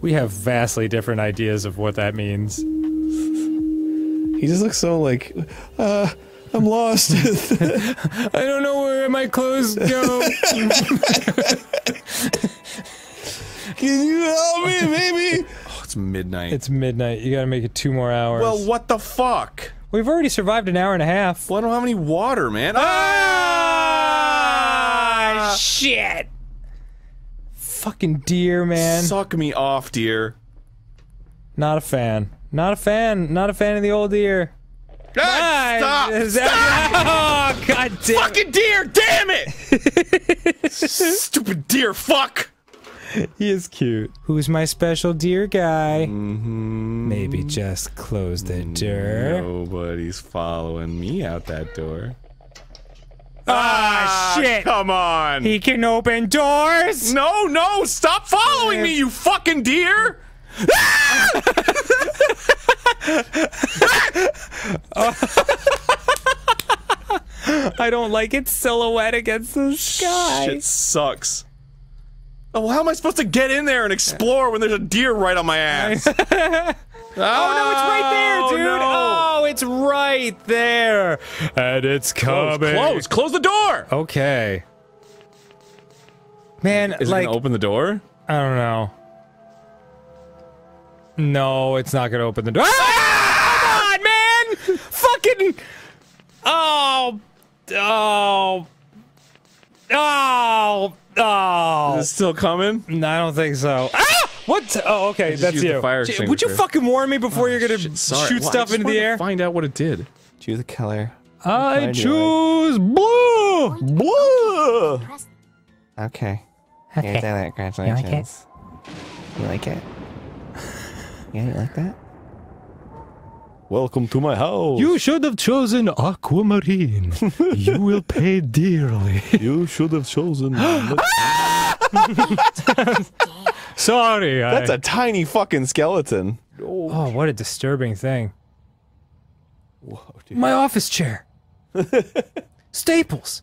We have vastly different ideas of what that means. He just looks so like, uh, I'm lost. I don't know where my clothes go. Can you help me, baby? Oh, it's midnight. It's midnight. You gotta make it two more hours. well, what the fuck? We've already survived an hour and a half. Well, I don't have any water, man. Ah, shit! Fucking deer, man. Suck me off, deer. Not a fan. Not a fan. Not a fan of the old deer. Ah, stop! Is that- Oh, god damn Fucking deer! Damn it! Stupid deer! Fuck! He is cute. Who's my special deer guy? Mm-hmm. Maybe just close the mm, door. Nobody's following me out that door. Ah, ah, shit! Come on! He can open doors? No, no! Stop following me, you fucking deer! Ah! I don't like its silhouette against the sky. Shit sucks. Oh, well, how am I supposed to get in there and explore when there's a deer right on my ass? Oh no, it's right there, dude! no. Oh, it's right there! And it's Close, coming. close, close the door! Okay. Man, Is like it gonna open the door? I don't know. No, it's not gonna open the door. Ah! Come on, man! Fucking Oh Oh Oh Oh Is it still coming? No, I don't think so. Ah! What? Oh, okay, just that's used the you. fire J- Would you fucking warn me before you're gonna Sorry. shoot Well, stuff just into the wanted to air? Find out what it did. Choose a color. I Find your choose blue. Blue. Okay. Okay. Here's that. Congratulations. You like it? Yeah, you like that? Welcome to my house. You should have chosen aquamarine. you will pay dearly. You should have chosen. Sorry, That's I... a tiny fucking skeleton. Oh, what a disturbing thing. My office chair. Staples.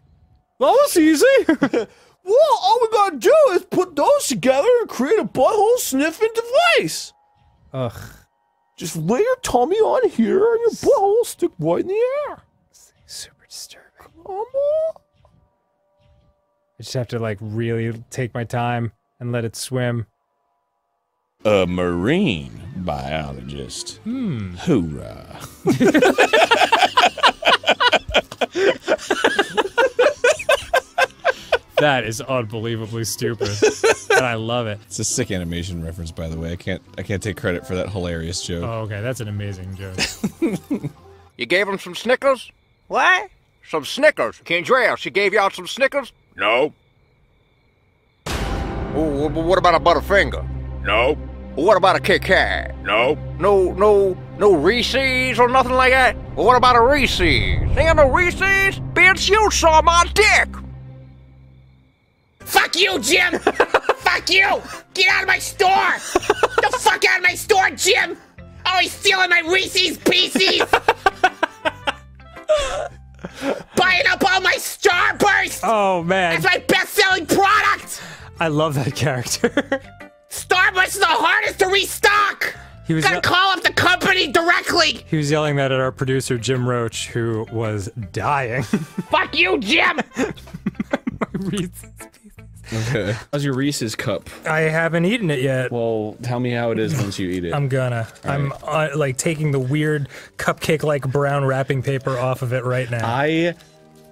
Well, that's easy. Well, all we gotta do is put those together and create a butthole sniffing device. Ugh. Just lay your tummy on here and your butthole stick right in the air. Super disturbing. Come on. I just have to like really take my time and let it swim. A marine biologist. Hmm. Hoorah. That is unbelievably stupid. and I love it. It's a sick animation reference, by the way. I can't. I can't take credit for that hilarious joke. Oh, okay, that's an amazing joke. You gave him some Snickers? What? Some Snickers. Kendra, she gave y'all some Snickers? No. Oh, but what about a Butterfinger? No. What about a Kit Kat? No. No, no, no Reese's or nothing like that? Well, what about a Reese's? Ain't no Reese's? Bitch, you saw my dick! Fuck you, Jim! fuck you! Get out of my store! the fuck out of my store, Jim! Oh, he's stealing my Reese's Pieces! Buying up all my Starburst! Oh man, That's my best-selling product! I love that character. Starburst is the hardest to restock! He was Gotta call up the company directly! he was yelling that at our producer Jim Roach, who was dying. Fuck you, Jim! Okay. How's your Reese's cup? I haven't eaten it yet. Well, tell me how it is once you eat it. I'm gonna. I'm uh, like taking the weird cupcake-like brown wrapping paper off of it right now. I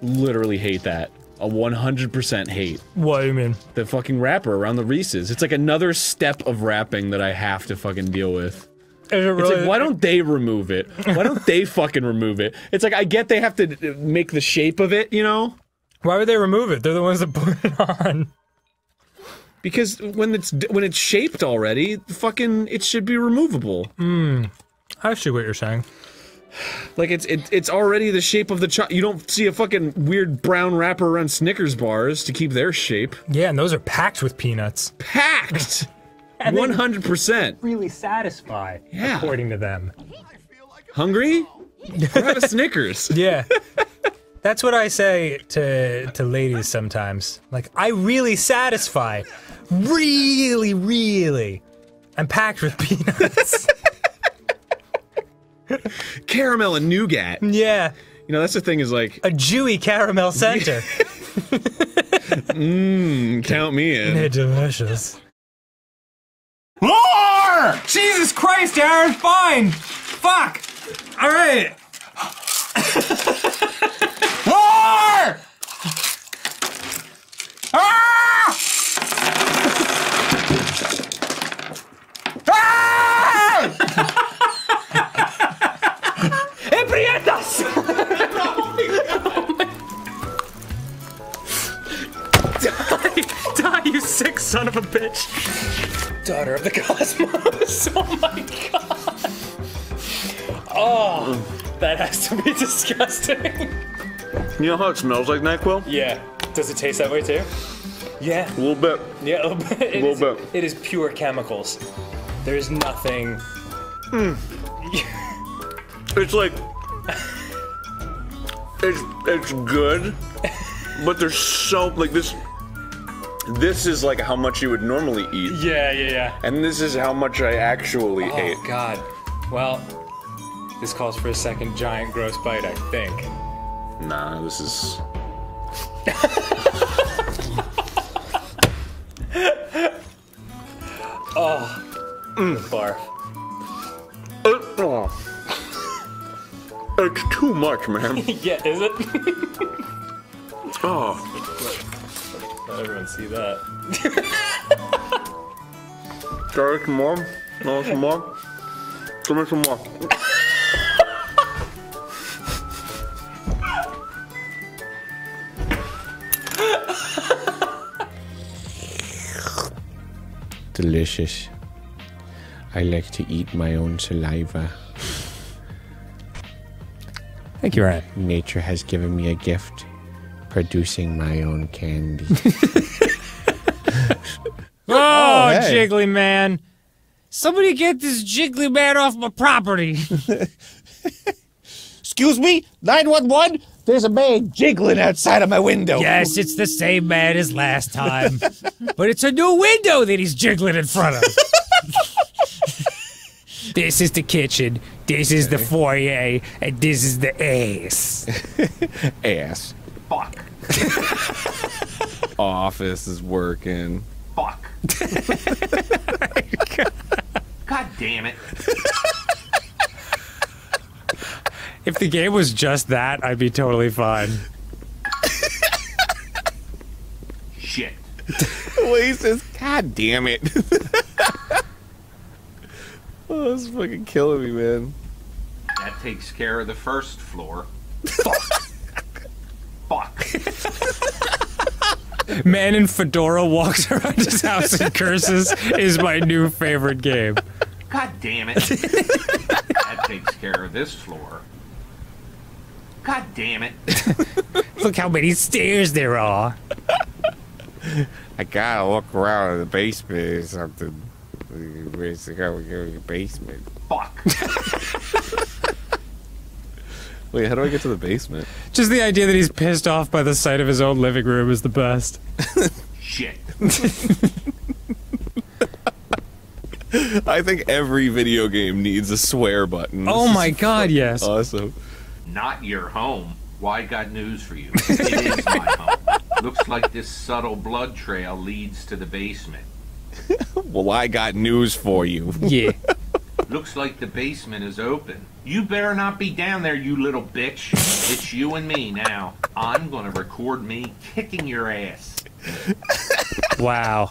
literally hate that. A 100% hate. What do you mean? The fucking wrapper around the Reese's. It's like another step of wrapping that I have to fucking deal with. Is it It's like, why don't they remove it? Why don't they fucking remove it? It's like, I get they have to make the shape of it, you know? Why would they remove it? They're the ones that put it on. Because when it's when it's shaped already, fucking it should be removable. Hmm. I see what you're saying. Like it's it, it's already the shape of the cho- You don't see a fucking weird brown wrapper around Snickers bars to keep their shape. Yeah, and those are packed with peanuts. Packed. One hundred percent. Really satisfy, Yeah. according to them. Hungry? Grab a Snickers. Yeah. That's what I say to to ladies sometimes. Like I really satisfy, really, really. I'm packed with peanuts. Caramel and nougat. Yeah. You know, that's the thing is like a Jewy caramel center. Mmm, count me in. They're delicious. More! Jesus Christ, Arin, fine! Fuck! Alright! More! Ah! Ah! ¡Emprietas! Die, die, you sick son of a bitch. Daughter of the cosmos. Oh my god. Oh, that has to be disgusting. You know how it smells like NyQuil? Yeah. Does it taste that way too? Yeah. A little bit. Yeah, a little bit. It A is- little bit. It is pure chemicals. There's nothing. Hmm. It's like it's it's good, but there's so like this. This is like how much you would normally eat, Yeah, yeah, yeah. and this is how much I actually ate. Oh god. Well, this calls for a second giant gross bite, I think. Nah, this is. Oh. Barf. It's too much, man. yeah, is it? Oh, Let everyone see that. Sorry, some more. No, some more. Give me some more. Delicious. I like to eat my own saliva. Thank you, Ryan. Nature has given me a gift, producing my own candy. Oh, oh, hey. Jiggly Man. Somebody get this Jiggly Man off my property. Excuse me? 911? There's a man jiggling outside of my window. Yes, it's the same man as last time. but it's a new window that he's jiggling in front of. This is the kitchen, this is the foyer, and this is the ass. Ass. Fuck. Office is working. Fuck. God damn it. If the game was just that, I'd be totally fine. Shit. Well, he says, God damn it. Oh, this is fucking killing me, man. That takes care of the first floor. Fuck. Fuck. Man in fedora walks around his house and curses is my new favorite game. God damn it. that takes care of this floor. God damn it. Look how many stairs there are. I gotta look around in the basement or something. Where's the go? We go to the basement. Fuck. Wait, how do I get to the basement? Just the idea that he's pissed off by the sight of his own living room is the best. Shit. I think every video game needs a swear button. Oh This my is God, fucking yes. Awesome. Not your home. Well, I got news for you. It is my home. Looks like this subtle blood trail leads to the basement. Well, I got news for you. Yeah. Looks like the basement is open. You better not be down there, you little bitch. It's you and me now. I'm gonna record me kicking your ass. Wow.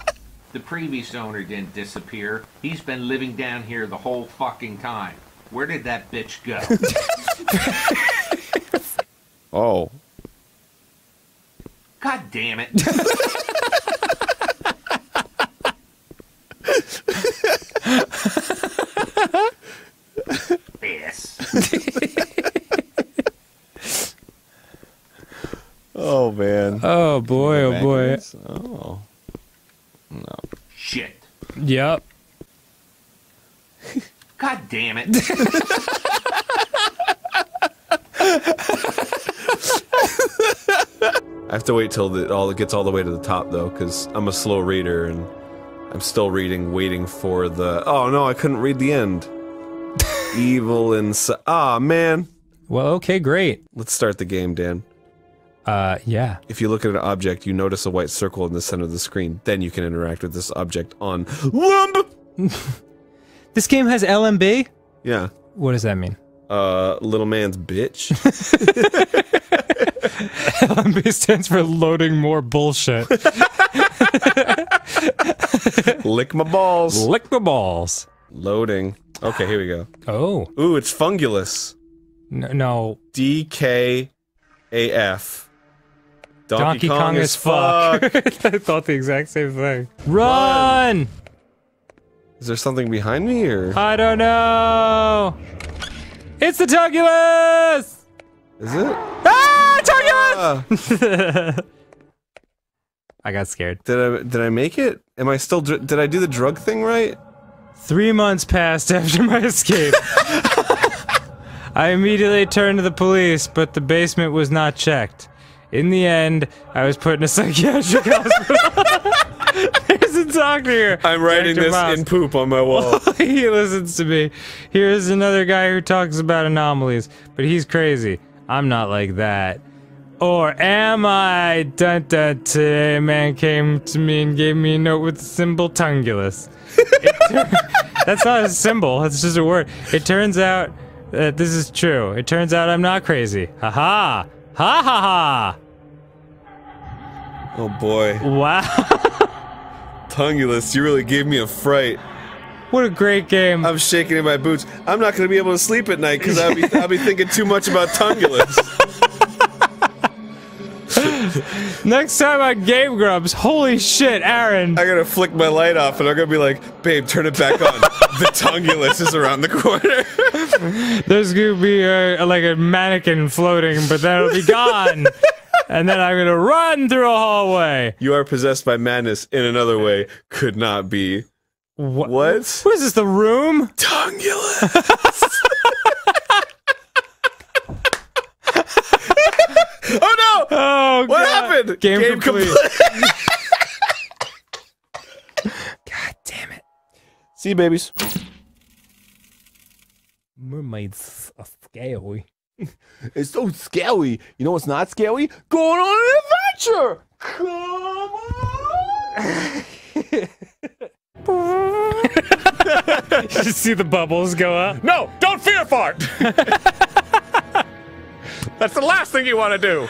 The previous owner didn't disappear. He's been living down here the whole fucking time. Where did that bitch go? Oh. God damn it. Yes. Oh man. Oh boy, oh boy. Backwards? Oh. No. Shit. Yep. God damn it. I have to wait till the, all it gets all the way to the top though, because I'm a slow reader and I'm still reading, waiting for the. Oh no, I couldn't read the end. Evil inside. Ah man. Well, okay, great. Let's start the game, Dan. Uh, yeah. If you look at an object, you notice a white circle in the center of the screen. Then you can interact with this object on Lumb. This game has LMB? Yeah. What does that mean? Uh, little man's bitch. LMB stands for loading more bullshit. Lick my balls. Lick my balls. Loading. Okay, here we go. Oh. Ooh, it's fungulus. No. no. D K A F. Donkey, Kong, is fuck. I thought the exact same thing. Run! Is there something behind me or? I don't know. It's the Tugulus! Is it? Ah, Tugulus! I got scared. Did I did I make it? Am I still dr- did I do the drug thing right? Three months passed after my escape. I immediately turned to the police, but the basement was not checked. In the end, I was put in a psychiatric hospital. There's a doctor here. I'm writing Dr. this in poop on my wall. he listens to me. Here's another guy who talks about anomalies, but he's crazy. I'm not like that. Or am I? Dun dun today a man came to me and gave me a note with the symbol tungulus. That's not a symbol, that's just a word. It turns out that this is true. It turns out I'm not crazy. Ha ha! Ha ha! Oh boy. Wow. Tungulus, you really gave me a fright. What a great game. I'm shaking in my boots. I'm not gonna be able to sleep at night because I'll be I'll be thinking too much about Tungulus. Next time on Game Grumps, holy shit, Arin. I gotta flick my light off and I'm gonna be like, babe, turn it back on. the Tungulus is around the corner. There's gonna be a, like a mannequin floating, but then it'll be gone. and then I'm gonna run through a hallway. You are possessed by madness in another way. Could not be. What? What? What is this, the room? Tungulus. Oh no! What God. happened? Game, complete. Complete. God damn it. See you, babies. Mermaids are scary. It's so scary. You know what's not scary? Going on an adventure. Come on. you see the bubbles go up? No, don't fear fart. That's the last thing you want to do.